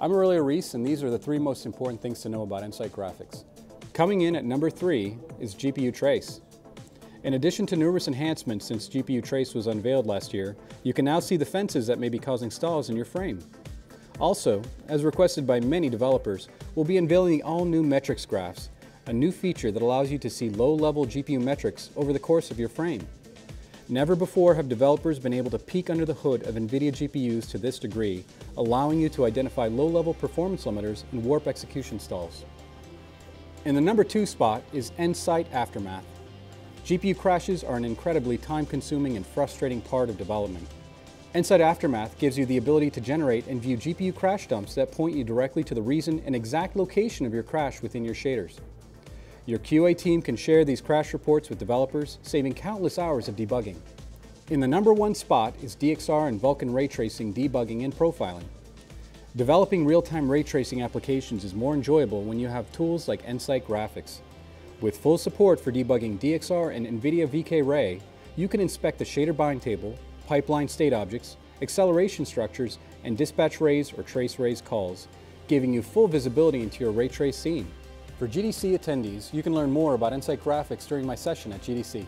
I'm Aurelio Reis and these are the three most important things to know about Nsight Graphics. Coming in at number three is GPU Trace. In addition to numerous enhancements since GPU Trace was unveiled last year, you can now see the fences that may be causing stalls in your frame. Also, as requested by many developers, we'll be unveiling the all-new metrics graphs, a new feature that allows you to see low-level GPU metrics over the course of your frame. Never before have developers been able to peek under the hood of NVIDIA GPUs to this degree, allowing you to identify low-level performance limiters and warp execution stalls. In the number two spot is Nsight Aftermath. GPU crashes are an incredibly time-consuming and frustrating part of development. Nsight Aftermath gives you the ability to generate and view GPU crash dumps that point you directly to the reason and exact location of your crash within your shaders. Your QA team can share these crash reports with developers, saving countless hours of debugging. In the number one spot is DXR and Vulkan ray tracing debugging and profiling. Developing real-time ray tracing applications is more enjoyable when you have tools like Nsight Graphics. With full support for debugging DXR and NVIDIA VK Ray, you can inspect the shader bind table, pipeline state objects, acceleration structures, and dispatch rays or trace rays calls, giving you full visibility into your ray trace scene. For GDC attendees, you can learn more about Nsight Graphics during my session at GDC.